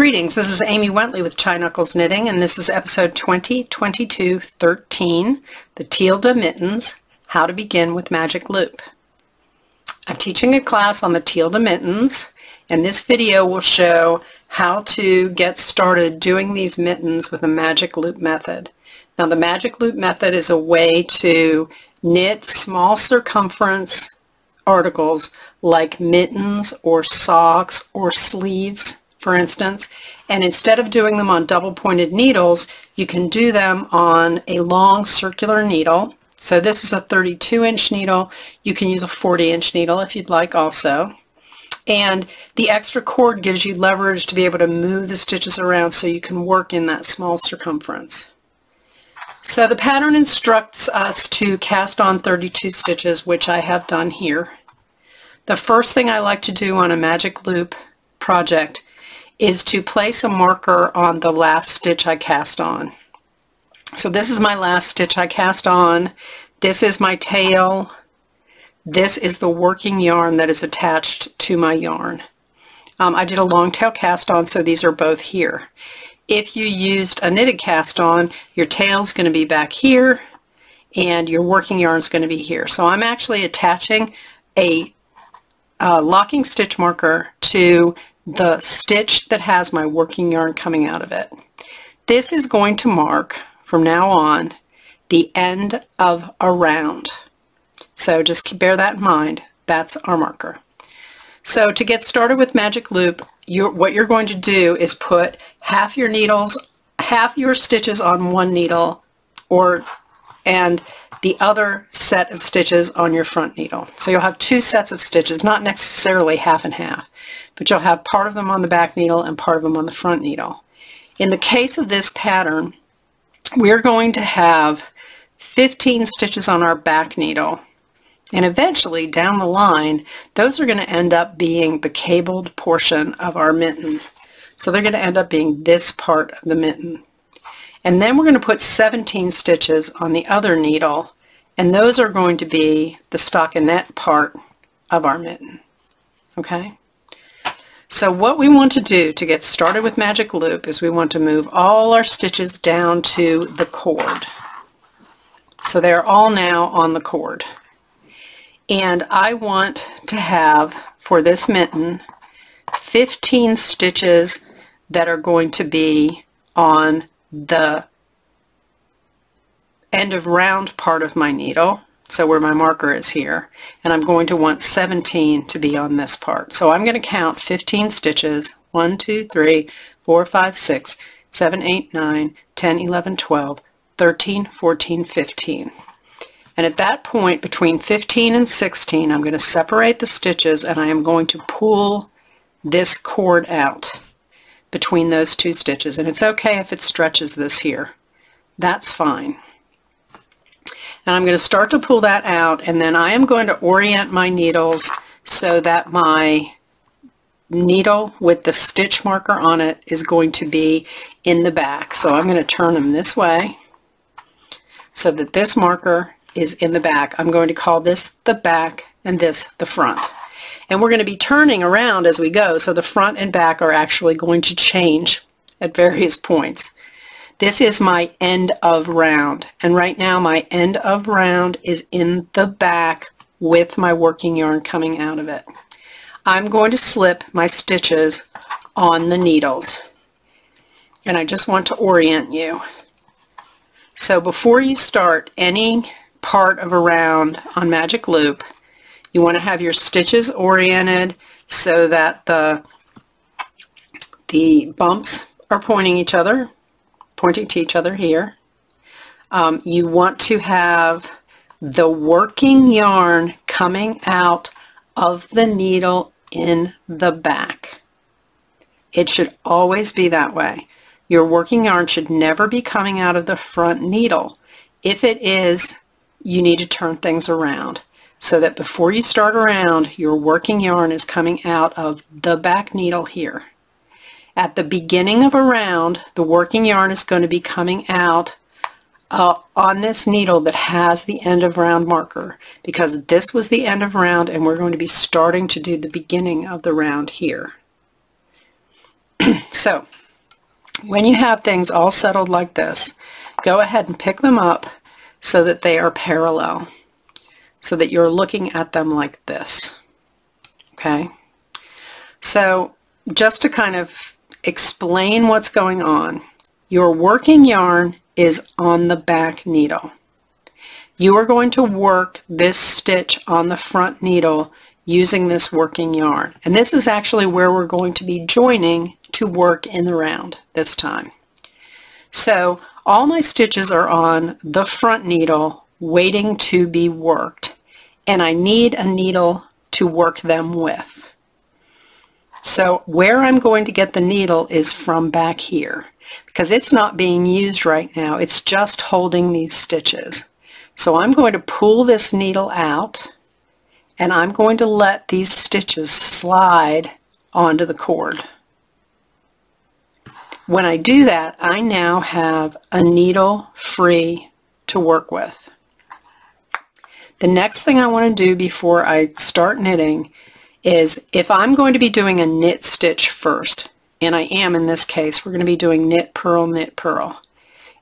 Greetings, this is Amy Wentley with Chai Knuckles Knitting and this is episode 2022-13, the Tiilda Mittens, How to Begin with Magic Loop. I'm teaching a class on the Tiilda Mittens and this video will show how to get started doing these mittens with a magic loop method. Now the magic loop method is a way to knit small circumference articles like mittens or socks or sleeves for instance, and instead of doing them on double pointed needles, you can do them on a long circular needle. So this is a 32 inch needle. You can use a 40 inch needle if you'd like also. And the extra cord gives you leverage to be able to move the stitches around so you can work in that small circumference. So the pattern instructs us to cast on 32 stitches, which I have done here. The first thing I like to do on a magic loop project is to place a marker on the last stitch I cast on. So this is my last stitch I cast on. This is my tail. This is the working yarn that is attached to my yarn. Um, I did a long tail cast on, so these are both here. If you used a knitted cast on, your tail's going to be back here and your working yarn is going to be here. So I'm actually attaching a uh, locking stitch marker to the stitch that has my working yarn coming out of it. This is going to mark from now on the end of a round. So just bear that in mind. That's our marker. So to get started with Magic Loop, you're, what you're going to do is put half your needles, half your stitches on one needle, or and the other set of stitches on your front needle. So you'll have two sets of stitches, not necessarily half and half, but you'll have part of them on the back needle and part of them on the front needle. In the case of this pattern, we're going to have 15 stitches on our back needle and eventually down the line those are going to end up being the cabled portion of our mitten. So they're going to end up being this part of the mitten. And then we're going to put 17 stitches on the other needle, and those are going to be the stockinette part of our mitten. Okay? So what we want to do to get started with Magic Loop is we want to move all our stitches down to the cord. So they're all now on the cord. And I want to have, for this mitten, 15 stitches that are going to be on the end of round part of my needle, so where my marker is here, and I'm going to want 17 to be on this part. So I'm going to count 15 stitches, 1, 2, 3, 4, 5, 6, 7, 8, 9, 10, 11, 12, 13, 14, 15. And at that point, between 15 and 16, I'm going to separate the stitches and I am going to pull this cord out between those two stitches. And it's okay if it stretches this here. That's fine. And I'm going to start to pull that out and then I am going to orient my needles so that my needle with the stitch marker on it is going to be in the back. So I'm going to turn them this way so that this marker is in the back. I'm going to call this the back and this the front. And we're going to be turning around as we go, so the front and back are actually going to change at various points. This is my end of round, and right now my end of round is in the back with my working yarn coming out of it. I'm going to slip my stitches on the needles, and I just want to orient you. So before you start any part of a round on Magic Loop, you want to have your stitches oriented so that the, the bumps are pointing each other, pointing to each other here. Um, you want to have the working yarn coming out of the needle in the back. It should always be that way. Your working yarn should never be coming out of the front needle. If it is, you need to turn things around so that before you start around, your working yarn is coming out of the back needle here. At the beginning of a round, the working yarn is going to be coming out uh, on this needle that has the end of round marker because this was the end of round and we're going to be starting to do the beginning of the round here. So when you have things all settled like this, go ahead and pick them up so that they are parallel, so that you're looking at them like this. Okay? So just to kind of explain what's going on, your working yarn is on the back needle. You are going to work this stitch on the front needle using this working yarn. And this is actually where we're going to be joining to work in the round this time. So all my stitches are on the front needle waiting to be worked and I need a needle to work them with. So where I'm going to get the needle is from back here because it's not being used right now. It's just holding these stitches. So I'm going to pull this needle out and I'm going to let these stitches slide onto the cord. When I do that, I now have a needle free to work with. The next thing I want to do before I start knitting is if I'm going to be doing a knit stitch first, and I am in this case, we're going to be doing knit, purl, knit, purl.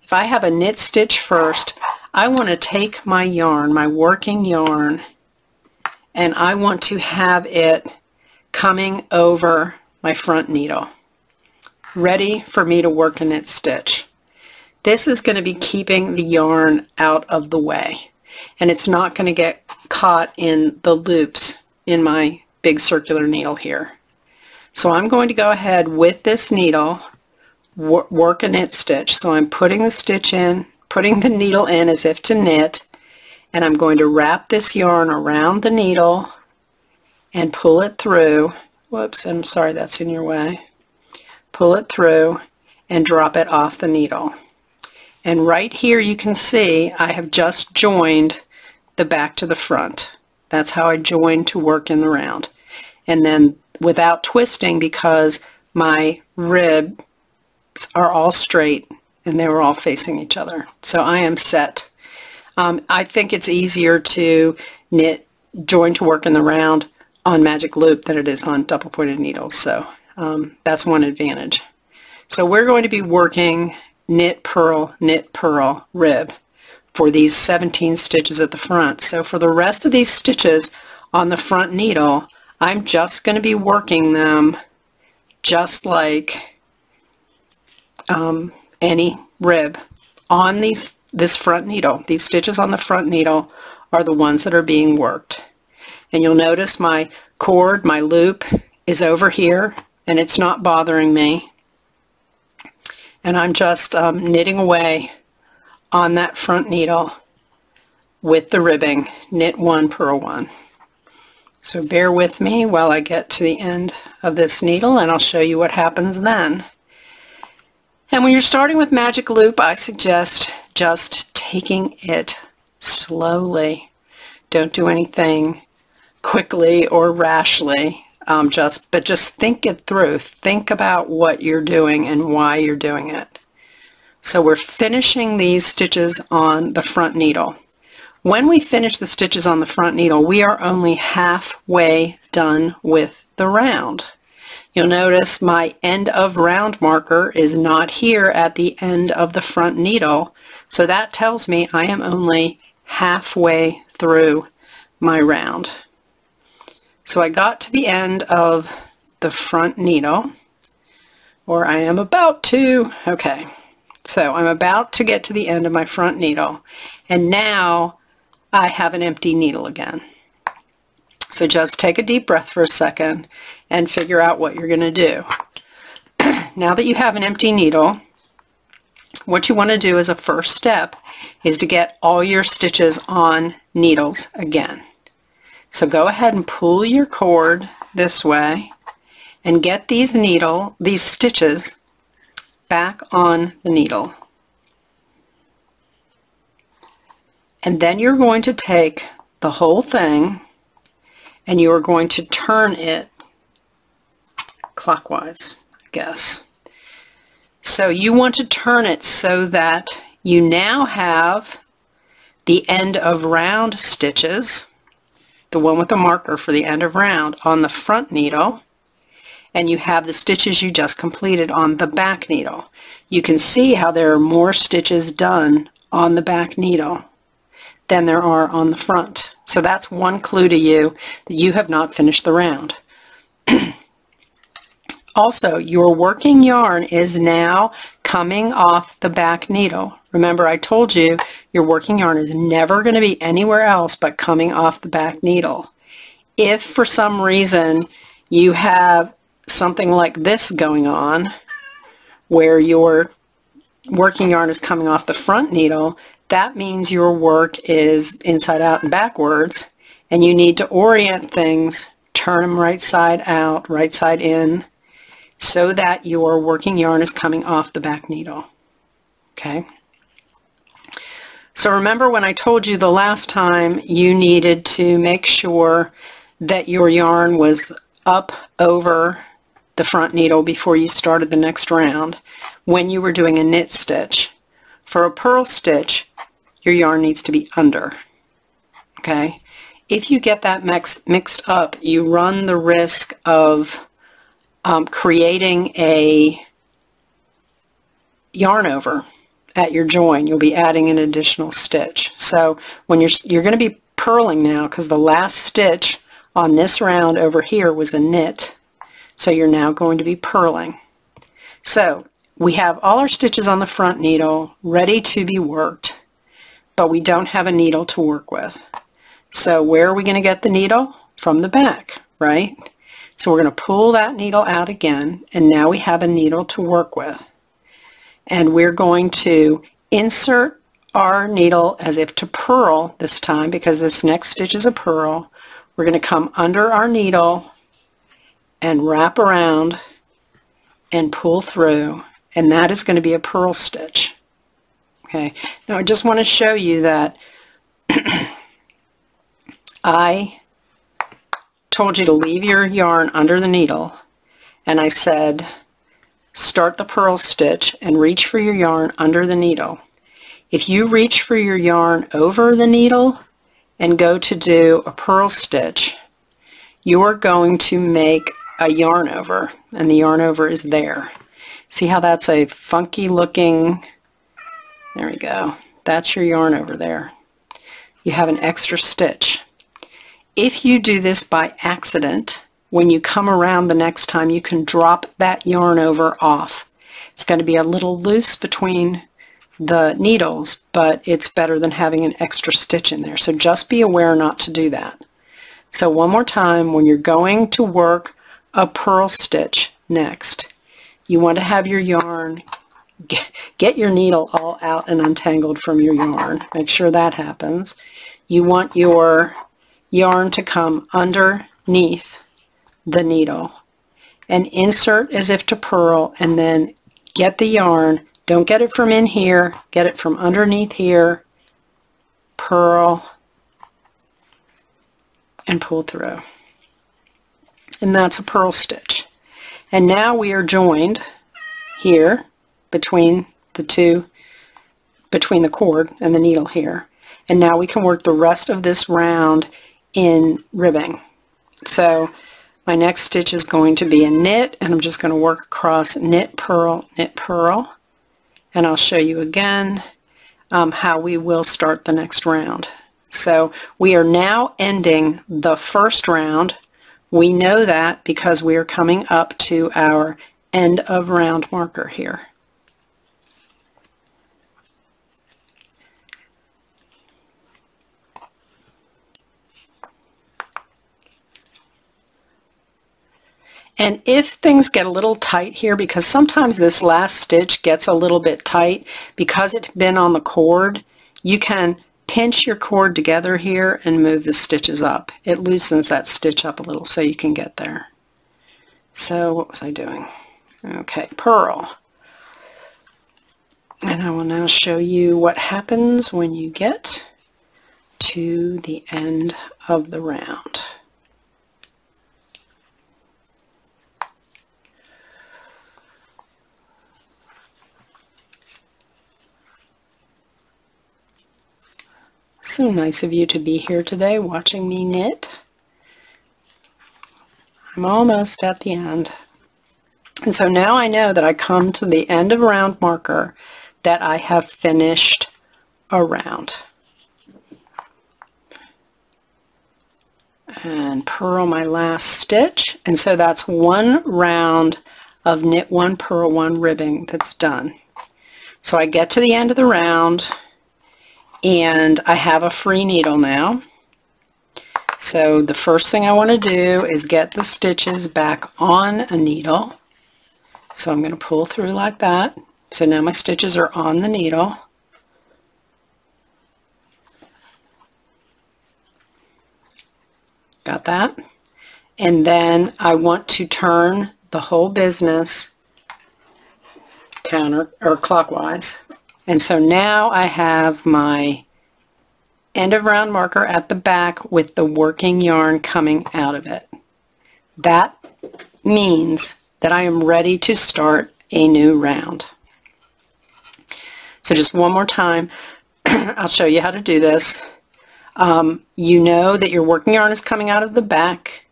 If I have a knit stitch first, I want to take my yarn, my working yarn, and I want to have it coming over my front needle ready for me to work a knit stitch. This is going to be keeping the yarn out of the way and it's not going to get caught in the loops in my big circular needle here. So I'm going to go ahead with this needle, work a knit stitch. So I'm putting the stitch in, putting the needle in as if to knit, and I'm going to wrap this yarn around the needle and pull it through. Whoops, I'm sorry that's in your way pull it through, and drop it off the needle. And right here you can see I have just joined the back to the front. That's how I join to work in the round. And then without twisting because my ribs are all straight and they were all facing each other. So I am set. Um, I think it's easier to knit join to work in the round on magic loop than it is on double pointed needles. So um, that's one advantage. So we're going to be working knit, purl, knit, purl, rib for these 17 stitches at the front. So for the rest of these stitches on the front needle, I'm just going to be working them just like um, any rib on these this front needle. These stitches on the front needle are the ones that are being worked. And you'll notice my cord, my loop, is over here and it's not bothering me. And I'm just um, knitting away on that front needle with the ribbing, knit one, purl one. So bear with me while I get to the end of this needle and I'll show you what happens then. And when you're starting with magic loop, I suggest just taking it slowly. Don't do anything quickly or rashly. Um, just, but just think it through. Think about what you're doing and why you're doing it. So we're finishing these stitches on the front needle. When we finish the stitches on the front needle, we are only halfway done with the round. You'll notice my end of round marker is not here at the end of the front needle, so that tells me I am only halfway through my round. So I got to the end of the front needle, or I am about to, okay, so I'm about to get to the end of my front needle, and now I have an empty needle again. So just take a deep breath for a second and figure out what you're going to do. now that you have an empty needle, what you want to do as a first step is to get all your stitches on needles again. So go ahead and pull your cord this way and get these needle, these stitches back on the needle. And then you're going to take the whole thing and you are going to turn it clockwise, I guess. So you want to turn it so that you now have the end of round stitches the one with the marker for the end of round on the front needle and you have the stitches you just completed on the back needle. You can see how there are more stitches done on the back needle than there are on the front. So that's one clue to you that you have not finished the round. also, your working yarn is now coming off the back needle. Remember I told you your working yarn is never going to be anywhere else but coming off the back needle. If for some reason you have something like this going on where your working yarn is coming off the front needle, that means your work is inside out and backwards and you need to orient things, turn them right side out, right side in, so that your working yarn is coming off the back needle. Okay. So remember when I told you the last time you needed to make sure that your yarn was up over the front needle before you started the next round when you were doing a knit stitch. For a purl stitch, your yarn needs to be under. Okay? If you get that mix, mixed up, you run the risk of um, creating a yarn over at your join. You'll be adding an additional stitch. So when you're, you're going to be purling now because the last stitch on this round over here was a knit. So you're now going to be purling. So we have all our stitches on the front needle ready to be worked, but we don't have a needle to work with. So where are we going to get the needle? From the back, right? So we're going to pull that needle out again, and now we have a needle to work with. And we're going to insert our needle as if to purl this time because this next stitch is a purl. We're going to come under our needle and wrap around and pull through and that is going to be a purl stitch. Okay, now I just want to show you that I told you to leave your yarn under the needle and I said start the purl stitch and reach for your yarn under the needle. If you reach for your yarn over the needle and go to do a purl stitch, you're going to make a yarn over and the yarn over is there. See how that's a funky looking, there we go. That's your yarn over there. You have an extra stitch. If you do this by accident, when you come around the next time, you can drop that yarn over off. It's going to be a little loose between the needles, but it's better than having an extra stitch in there. So just be aware not to do that. So one more time, when you're going to work a purl stitch next, you want to have your yarn, get, your needle all out and untangled from your yarn. Make sure that happens. You want your yarn to come underneath the needle and insert as if to purl and then get the yarn. Don't get it from in here, get it from underneath here, purl, and pull through. And that's a purl stitch. And now we are joined here between the two, between the cord and the needle here. And now we can work the rest of this round in ribbing. So my next stitch is going to be a knit and I'm just going to work across knit, purl, knit, purl. And I'll show you again um, how we will start the next round. So we are now ending the first round we know that because we are coming up to our end of round marker here. And if things get a little tight here, because sometimes this last stitch gets a little bit tight, because it's been on the cord, you can pinch your cord together here and move the stitches up. It loosens that stitch up a little so you can get there. So what was I doing? Okay, purl. And I will now show you what happens when you get to the end of the round. So nice of you to be here today watching me knit. I'm almost at the end. And so now I know that I come to the end of round marker that I have finished a round. And purl my last stitch. And so that's one round of knit one, purl one ribbing that's done. So I get to the end of the round and I have a free needle now. So the first thing I want to do is get the stitches back on a needle. So I'm going to pull through like that. So now my stitches are on the needle. Got that? And then I want to turn the whole business counter or clockwise. And so now I have my end of round marker at the back with the working yarn coming out of it. That means that I am ready to start a new round. So just one more time, I'll show you how to do this. Um, you know that your working yarn is coming out of the back.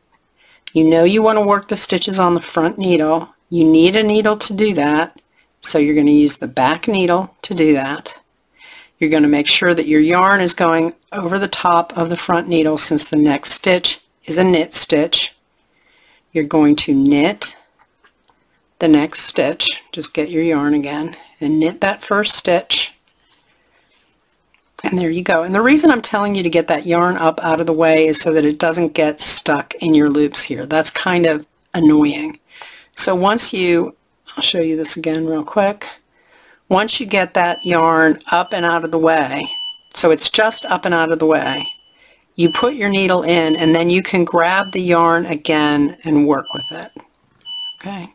You know you want to work the stitches on the front needle. You need a needle to do that. So you're going to use the back needle to do that. You're going to make sure that your yarn is going over the top of the front needle since the next stitch is a knit stitch. You're going to knit the next stitch. Just get your yarn again and knit that first stitch. And there you go. And the reason I'm telling you to get that yarn up out of the way is so that it doesn't get stuck in your loops here. That's kind of annoying. So once you I'll show you this again real quick. Once you get that yarn up and out of the way, so it's just up and out of the way, you put your needle in and then you can grab the yarn again and work with it. Okay.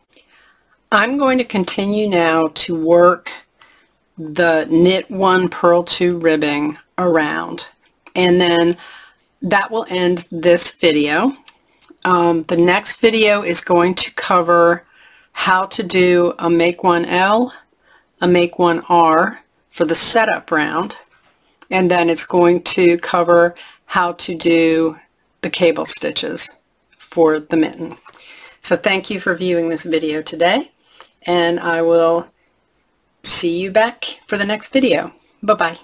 I'm going to continue now to work the knit one purl two ribbing around and then that will end this video. Um, the next video is going to cover how to do a make one L, a make one R for the setup round, and then it's going to cover how to do the cable stitches for the mitten. So thank you for viewing this video today, and I will see you back for the next video. Bye-bye.